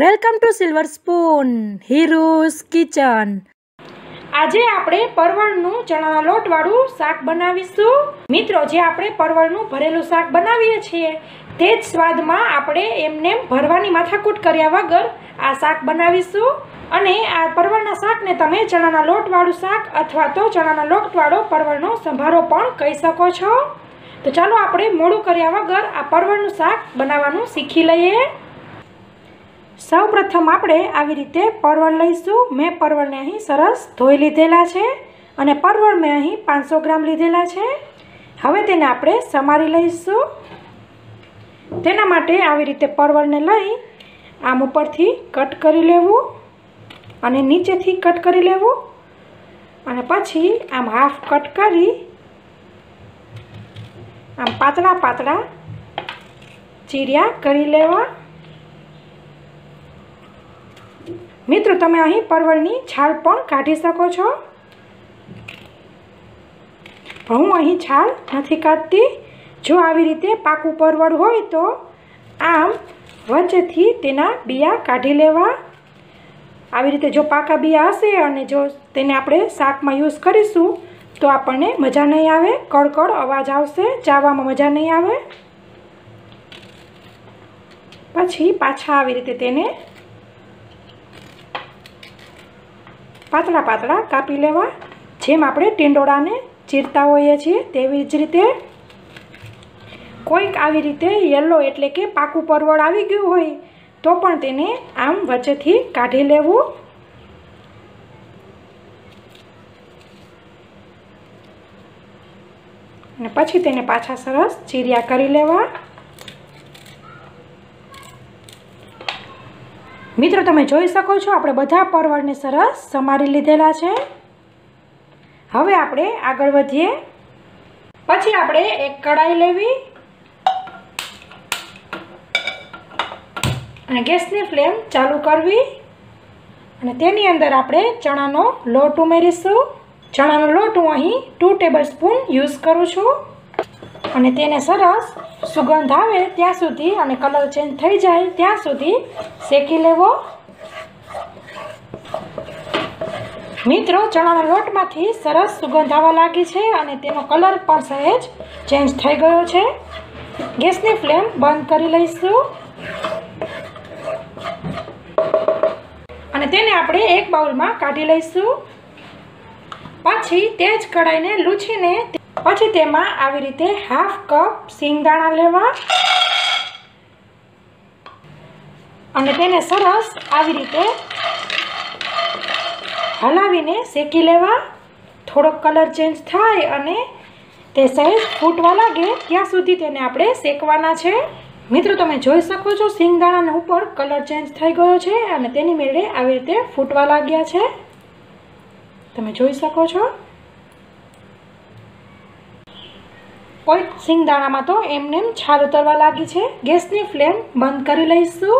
Welcome to silver spoon heroes kitchen. આજે આપણે પરવળનું ચણાના લોટવાળું શાક બનાવીશું. મિત્રો, જે આપણે પરવળનું ભરેલું શાક બનાવીએ છીએ, તે જ સ્વાદમાં આપણે એમને ભરવાની માથાકૂટ કર્યા વગર આ શાક બનાવીશું. અને આ પરવળના શાકને તમે ચણાના લોટવાળું શાક અથવા તો ચણાના લોટવાળો પરવળનો સંભારો પણ કહી શકો છો. તો ચાલો આપણે મોડું કર્યા વગર આ પરવળનું શાક બનાવવાનું શીખી લઈએ. સૌ પ્રથમ આપણે આવી રીતે પરવળ લઈશું. મેં પરવળને અહીં સરસ ધોઈ લીધેલા છે અને પરવળ મેં અહીં પાંચસો ગ્રામ લીધેલા છે. હવે તેને આપણે સમારી લઈશું. તેના માટે આવી રીતે પરવળને લઈ આમ ઉપરથી કટ કરી લેવું અને નીચેથી કટ કરી લેવું અને પછી આમ હાફ કટ કરી આમ પાતળા પાતળા ચીરિયા કરી લેવા. મિત્રો, તમે અહીં પરવળની છાલ પણ કાઢી શકો છો. હું અહીં છાલ નથી કાઢતી. જો આવી રીતે પાકું પરવળ હોય તો આમ વચ્ચેથી તેના બિયા કાઢી લેવા. આવી રીતે જો પાકા બિયા હશે અને જો તેને આપણે શાકમાં યુઝ કરીશું, તો આપણને મજા નહીં આવે. કડકડ અવાજ આવશે ચાવવામાં મજા નહીં આવે. પછી પાછા આવી રીતે તેને પાતળા પાતળા કાપી લેવા, જેમ આપણે ટીંડોળાને ચીરતા હોઈએ છીએ તેવી જ રીતે કોઈક આવી રીતે યલો એટલે કે પાકું પરવળ આવી ગયું હોય, તો પણ તેને આમ વચ્ચેથી કાઢી લેવું. અને પછી તેને પાછા સરસ ચીર્યા કરી લેવા. મિત્રો, તમે જોઈ શકો છો, આપણે બધા પરવળને સરસ સમારી લીધેલા છે. હવે આપણે આગળ વધીએ. પછી આપણે એક કડાઈ લેવી. અને ગેસની ફ્લેમ ચાલુ કરવી. અને તેની અંદર આપણે ચણાનો લોટ ઉમેરીશું. ચણાનો લોટ હું અહીં ટુ ટેબલ સ્પૂન યુઝ કરું છું. અને તેને સરસ સુગંધ આવે ત્યાં સુધી અને કલર ચેન્જ થઈ જાય ત્યાં સુધી શેકી લેવો. મિત્રો, ચણાના લોટમાંથી સરસ સુગંધ આવવા લાગી છે અને તેનો કલર પણ સહેજ ચેન્જ થઈ ગયો છે. ગેસની ફ્લેમ બંધ કરી લઈશું. અને તેને આપણે એક બાઉલમાં કાઢી લઈશું. પછી તે જ કઢાઈને લૂછીને પછી તેમાં આવી રીતે હાફ કપ સિંગદાણા લેવા અને તેને સરસ આવી રીતે હલાવીને શેકી લેવા. થોડોક કલર ચેન્જ થાય અને તે સહેજ ફૂટવા લાગે ત્યાં સુધી તેને આપણે શેકવાના છે. મિત્રો, તમે જોઈ શકો છો સિંગદાણાના ઉપર કલર ચેન્જ થઈ ગયો છે અને તેની મેળે આવી રીતે ફૂટવા લાગ્યા છે. તમે જોઈ શકો છો કોઈ સિંગદાણામાં તો એમને એમ છાલ ઉતરવા લાગી છે. ગેસની ફ્લેમ બંધ કરી લઈશું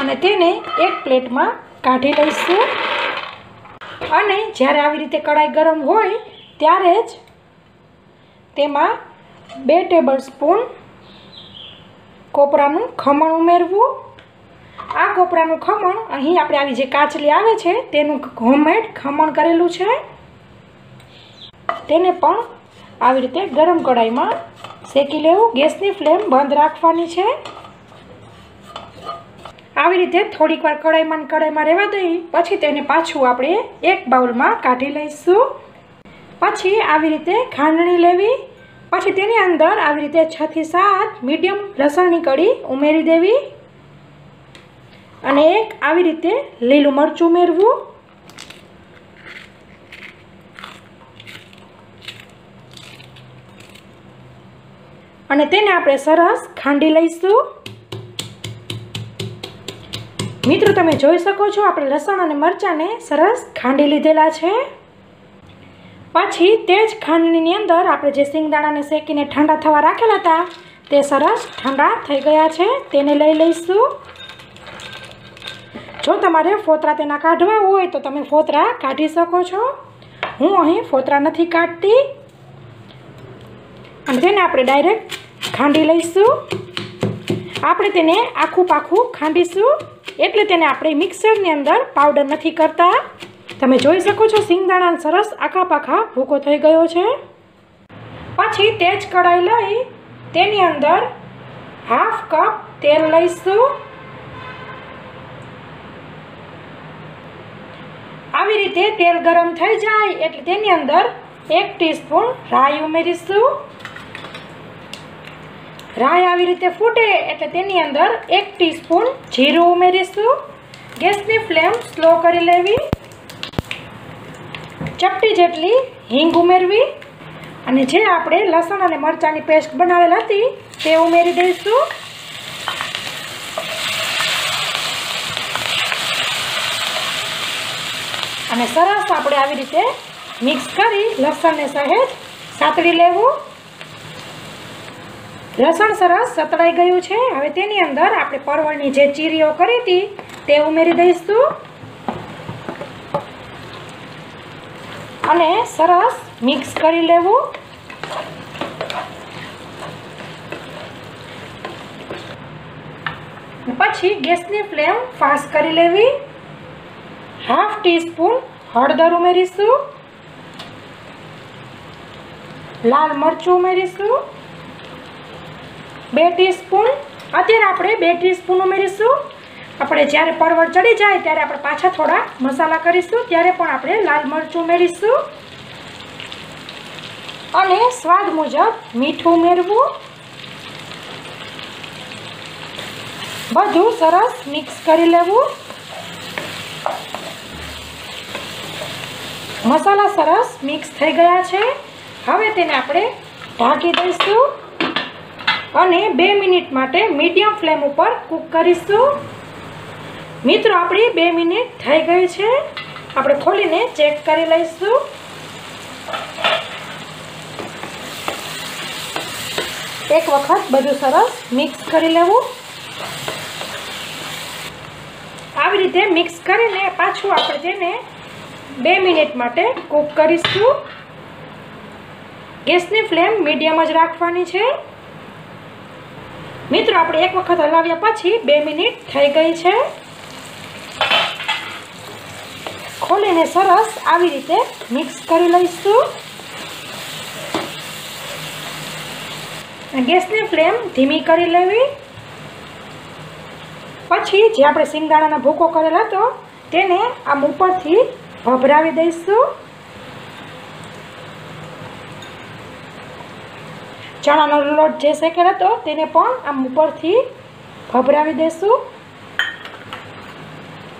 અને તેને એક પ્લેટમાં કાઢી લઈશું. અને જ્યારે આવી રીતે કઢાઈ ગરમ હોય, ત્યારે જ તેમાં બે ટેબલ સ્પૂન કોપરાનું ખમણ ઉમેરવું. આ કોપરાનું ખમણ અહીં આપણે આવી જે કાચલી આવે છે, તેનું હોમમેડ ખમણ કરેલું છે. તેને પણ આવી રીતે ગરમ કઢાઈમાં શેકી લેવું. ગેસની ફ્લેમ બંધ રાખવાની છે. આવી રીતે થોડીક વાર કઢાઈમાં કઢાઈમાં રહેવા દઈ. પછી તેને પાછું આપણે એક બાઉલમાં કાઢી લઈશું. પછી આવી રીતે ખાંડણી લેવી. પછી તેની અંદર આવી રીતે છથી સાત મીડિયમ લસણની કડી ઉમેરી દેવી. અને એક આવી રીતે લીલું મરચું ઉમેરવું. અને તેને આપણે સરસ ખાંડી લઈશું. મિત્રો, તમે જોઈ શકો છો, આપણે લસણ અને મરચાંને સરસ ખાંડી લીધેલા છે. પછી તે જ ખાંડણીની અંદર આપણે જે સિંગદાણાને શેકીને ઠંડા થવા રાખેલા હતા, તે સરસ ઠંડા થઈ ગયા છે, તેને લઈ લઈશું. જો તમારે ફોતરા તેના કાઢવા હોય, તો તમે ફોતરા કાઢી શકો છો. હું અહીં ફોતરા નથી કાઢતી. અને તેને આપણે ડાયરેક્ટ ખાંડી લઈશું. આપણે તેને આખું પાખું ખાંડીશું. એટલે તેને આપણે મિક્સરની અંદર પાવડર નથી કરતા. તમે જોઈ શકો છો સિંગદાણા સરસ આખા પાખા ભૂકો થઈ ગયો છે. પછી તેજ કઢાઈ લઈ તેની અંદર હાફ કપ તેલ લઈશું. આવી રીતે તેલ ગરમ થઈ જાય એટલે તેની અંદર એક ટીસ્પૂન રાઈ ઉમેરીશું. રાઈ આવી રીતે ફૂટે એટલે તેની અંદર એક ટીસ્પૂન જીરું ઉમેરીશું. ગેસની ફ્લેમ સ્લો કરી લેવી. ચપટી જેટલી હિંગ ઉમેરવી. અને જે આપણે લસણ અને મરચાંની પેસ્ટ બનાવેલ હતી તે ઉમેરી દઈશું. અને સરસ આપણે આવી રીતે મિક્સ કરી લસણને સહેજ સાતળી લેવું. લસણ સરસ સતળાઈ ગયું છે. હવે તેની અંદર આપણે પરવળની જે ચીરીઓ કરી હતી, તે ઉમેરી દઈશું. અને સરસ મિક્સ કરી લેવું. પછી ગેસની ફ્લેમ ફાસ્ટ કરી લેવી. હાફ ટીસ્પૂન હળદર ઉમેરીશું. લાલ મરચું ઉમેરીશું. બે ટીસ્પૂન અત્યારે આપણે બે ટીસ્પૂન ઉમેરીશું. આપણે જ્યારે પરવળ ચડી જાય ત્યારે આપણે પાછા થોડા મસાલા કરીશું. ત્યારે પણ આપણે લાલ મરચું ઉમેરીશું. અને સ્વાદ મુજબ મીઠું ઉમેરવું. બધું સરસ મિક્સ કરી લેવું. મસાલા સરસ મિક્સ થઈ ગયા છે. હવે તેને આપણે ઢાંકી દઈશું. અને બે મિનિટ માટે મીડિયમ ફ્લેમ ઉપર કૂક કરીશું. મિત્રો, આપણી બે મિનિટ થઈ ગઈ છે. આપણે ખોલીને ચેક કરી લઈશું. એક વખત બધું સરસ મિક્સ કરી લેવું. આવી રીતે મિક્સ કરીને પાછું આપણે તેને બે મિનિટ માટે કૂક કરીશું. ગેસની ફ્લેમ મીડિયમ જ રાખવાની છે. મિત્રો, આપણે એક વખત હલાવ્યા પછી બે મિનિટ થઈ ગઈ છે. ખોલીને સરસ આવી રીતે મિક્સ કરી લઈશું. ગેસની ફ્લેમ ધીમી કરી લેવી. પછી જે આપણે સિંગદાણાનો ભૂકો કરેલો હતો, તેને આમ ઉપરથી ભભરાવી દઈશું. ચણાનો લોટ જે શેકેલ હતો તેને પણ આમ ઉપરથી ભભરાવી દઈશું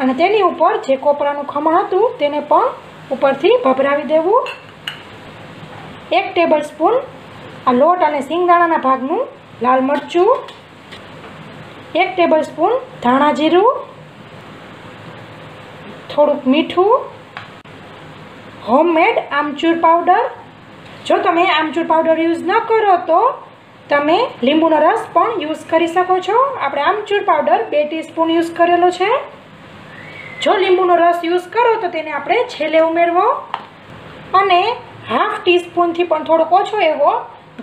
અને તેની ઉપર જે કોપરાનું ખમણ હતું તેને પણ ઉપરથી ભભરાવી દેવું. એક ટેબલ સ્પૂન આ લોટ અને સિંગદાણાના ભાગનું લાલ મરચું. એક ટેબલ સ્પૂન ધાણા જીરું. થોડુંક મીઠું. હોમમેડ આમચૂર પાવડર જો તમે આમચૂર પાવડર યુઝ ન કરો તો તમે લીંબુનો રસ પણ યુઝ કરી શકો છો. આપણે આમચૂર પાવડર બે ટીસ્પૂન યુઝ કરેલો છે. જો લીંબુનો રસ યુઝ કરો તો તેને આપણે છેલ્લે ઉમેરવો અને હાફ ટીસ્પૂનથી પણ થોડોક ઓછો એવો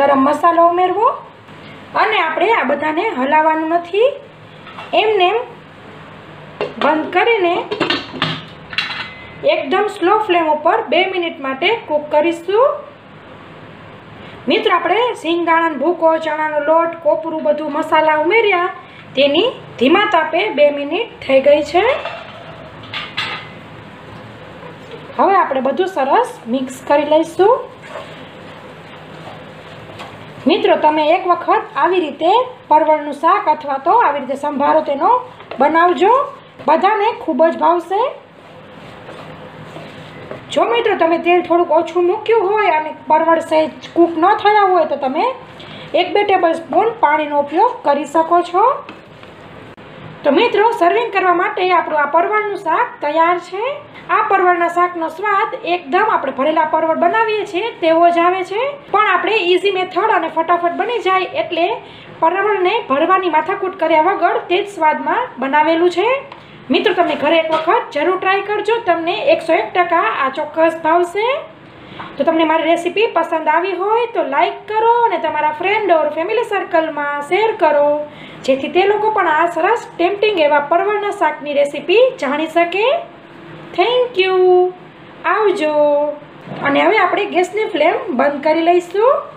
ગરમ મસાલો ઉમેરવો અને આપણે આ બધાને હલાવવાનું નથી. એમને બંધ કરીને એકદમ સ્લો ફ્લેમ ઉપર બે મિનિટ માટે કૂક કરીશું. મિત્રો, આપણે સિંગદાણાનો ભૂકો, ચણાનો લોટ, કોપરું, બધું મસાલા ઉમેર્યા. તેની ધીમા તાપે બે મિનિટ થઈ ગઈ છે. હવે આપણે બધું સરસ મિક્સ કરી લઈશું. મિત્રો, તમે એક વખત આવી રીતે પરવળનું શાક અથવા તો આવી રીતે સંભારો તેનો બનાવજો. બધાને ખૂબ જ ભાવશે. જો મિત્રો તમે તેલ થોડુંક ઓછું મૂક્યું હોય અને પરવળ સહેજ કૂક ન થયા હોય તો તમે એક બે ટેબલ સ્પૂન પાણીનો ઉપયોગ કરી શકો છો. તો મિત્રો સર્વિંગ કરવા માટે આપણું આ પરવળનું શાક તૈયાર છે. આ પરવળના શાકનો સ્વાદ એકદમ આપણે ભરેલા પરવળ બનાવીએ છીએ, તેવો જ આવે છે. પણ આપણે ઇઝી મેથડ અને ફટાફટ બની જાય એટલે પરવળને ભરવાની માથાકૂટ કર્યા વગર તે જ સ્વાદમાં બનાવેલું છે. મિત્રો, તમે ઘરે એક વખત જરૂર ટ્રાય કરજો. તમને એકસો એક ટકા આ ચોક્કસ ભાવશે. તો તમને મારી રેસીપી પસંદ આવી હોય તો લાઈક કરો અને તમારા ફ્રેન્ડ ઓર ફેમિલી સર્કલમાં શેર કરો. જેથી તે લોકો પણ આ સરસ ટેમ્પટિંગ એવા પરવળના શાકની રેસીપી જાણી શકે. થેન્ક યુ આવજો. અને હવે આપણે ગેસની ફ્લેમ બંધ કરી લઈશું.